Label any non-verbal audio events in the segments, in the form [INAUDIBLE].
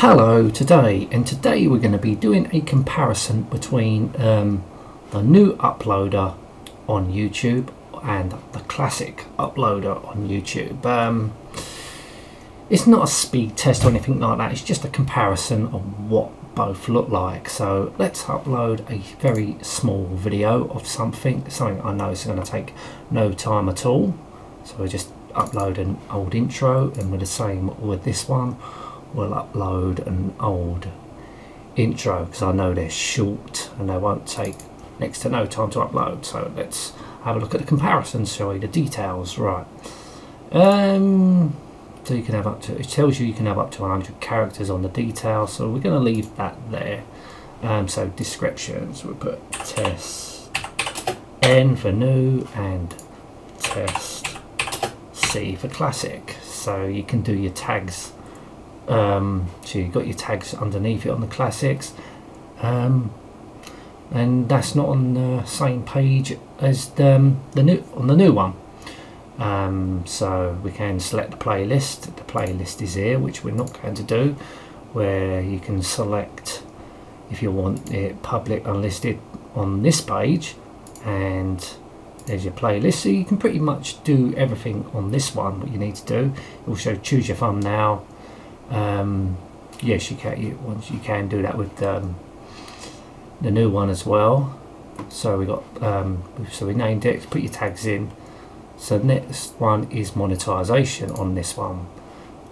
Hello today and today we're going to be doing a comparison between um, the new uploader on YouTube and the classic uploader on YouTube. Um, it's not a speed test or anything like that, it's just a comparison of what both look like. So let's upload a very small video of something, something I know is going to take no time at all. So we just upload an old intro and we're the same with this one we'll upload an old intro because I know they're short and they won't take next to no time to upload. So let's have a look at the comparisons show you the details right. Um so you can have up to it tells you you can have up to 100 characters on the details so we're going to leave that there. Um, so descriptions we'll put test N for new and test C for classic. So you can do your tags um, so you've got your tags underneath it on the classics. Um, and that's not on the same page as the, um, the new on the new one. Um, so we can select the playlist. The playlist is here which we're not going to do where you can select if you want it public unlisted on this page. And there's your playlist. So you can pretty much do everything on this one what you need to do. Also choose your thumbnail um, yes, you can. You, once you can do that with um, the new one as well. So we got um, so we named it. Put your tags in. So next one is monetization on this one,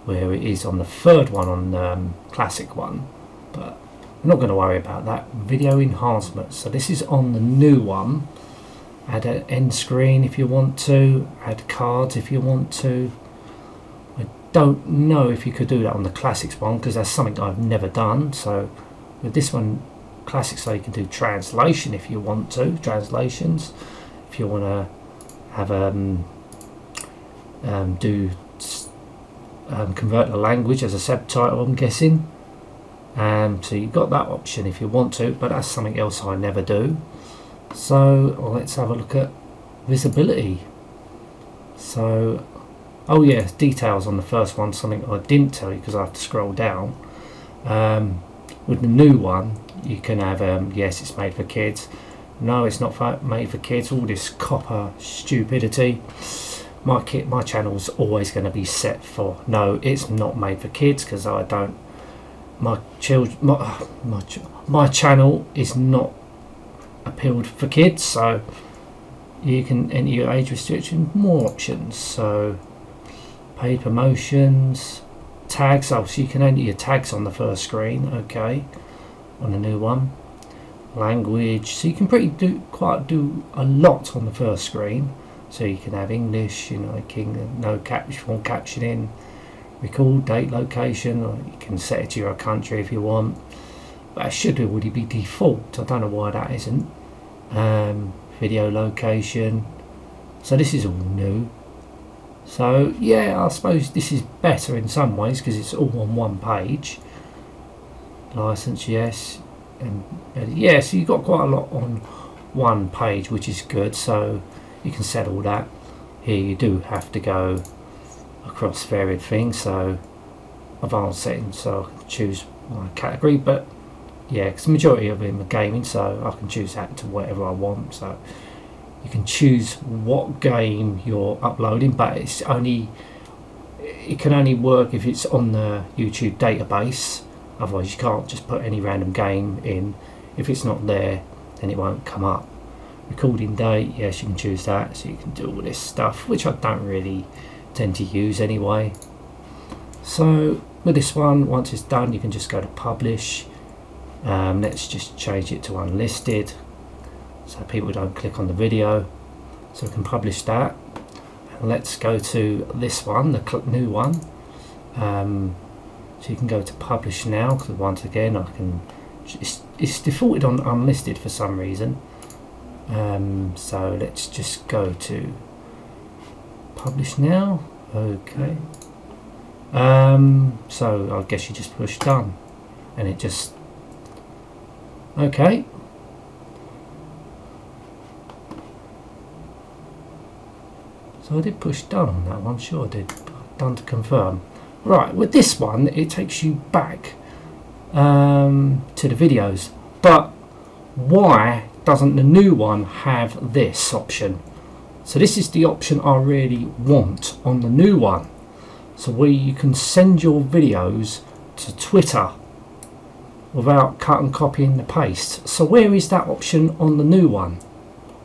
where it is on the third one on the um, classic one, but I'm not going to worry about that. Video enhancement. So this is on the new one. Add an end screen if you want to. Add cards if you want to don't know if you could do that on the classics one because that's something I've never done. So with this one classics so you can do translation if you want to translations. If you want to have um, um, do um, convert the language as a subtitle I'm guessing. Um, so you've got that option if you want to but that's something else I never do. So let's have a look at visibility. So Oh yeah, details on the first one, something I didn't tell you because I have to scroll down. Um, with the new one, you can have, um, yes, it's made for kids. No, it's not made for kids. All this COPPA stupidity. My kit, my channel's always going to be set for no. It's not made for kids because I don't. My children, my, [SIGHS] my my channel is not appealed for kids, so you can enter your age restriction, more options. So paid promotions tags. Oh so you can enter your tags on the first screen. Okay on the new one. Language. So you can pretty do quite do a lot on the first screen. So you can have English you know King no caption captioning record date location you can set it to your country if you want. But it should already be default. I don't know why that isn't. Um, video location. So this is all new so yeah, I suppose this is better in some ways because it's all on one page. License, yes, and yeah, so you've got quite a lot on one page, which is good. So you can set all that. Here you do have to go across varied things. So advanced settings, so I can choose my category, but yeah, because the majority of them are gaming, so I can choose that to whatever I want. So you can choose what game you're uploading but it's only it can only work if it's on the YouTube database. Otherwise you can't just put any random game in. If it's not there then it won't come up. Recording date yes you can choose that so you can do all this stuff which I don't really tend to use anyway. So with this one once it's done you can just go to publish. Um, let's just change it to unlisted so people don't click on the video. So we can publish that. And let's go to this one the new one. Um, so you can go to publish now because once again I can it's, it's defaulted on unlisted for some reason. Um, so let's just go to publish now. Okay. Um, so I guess you just push done. And it just okay So I did push done on that one, sure I did. Done to confirm. Right, with this one, it takes you back um, to the videos. But why doesn't the new one have this option? So this is the option I really want on the new one. So where you can send your videos to Twitter without cut and copy and the paste. So where is that option on the new one?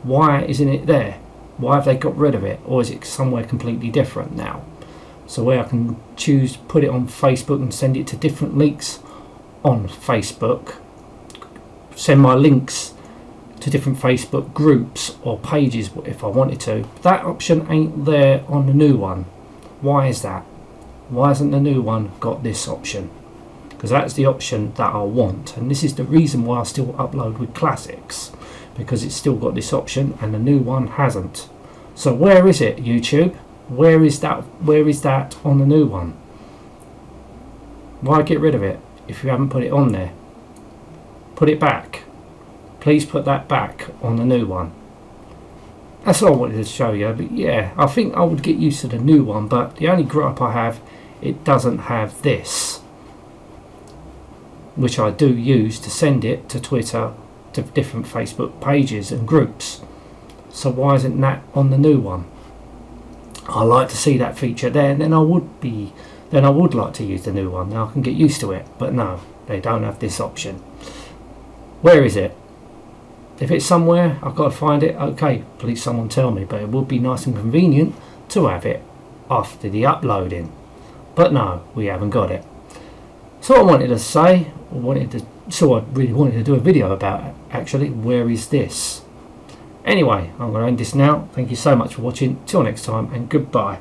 Why isn't it there? Why have they got rid of it? Or is it somewhere completely different now? So where I can choose put it on Facebook and send it to different links on Facebook. Send my links to different Facebook groups or pages if I wanted to. That option ain't there on the new one. Why is that? Why hasn't the new one got this option? Because that's the option that I want. And this is the reason why I still upload with classics. Because it's still got this option and the new one hasn't. So where is it, YouTube? Where is that where is that on the new one? Why get rid of it if you haven't put it on there? Put it back. Please put that back on the new one. That's all I wanted to show you. But yeah, I think I would get used to the new one. But the only gripe I have, it doesn't have this. Which I do use to send it to Twitter, to different Facebook pages and groups. So why isn't that on the new one? I like to see that feature there, then I would be, then I would like to use the new one. Now I can get used to it, but no, they don't have this option. Where is it? If it's somewhere, I've got to find it. Okay, please someone tell me. But it would be nice and convenient to have it after the uploading. But no, we haven't got it. So I wanted to say, I wanted to, so I really wanted to do a video about. Actually, where is this? Anyway, I'm going to end this now. Thank you so much for watching. Till next time, and goodbye.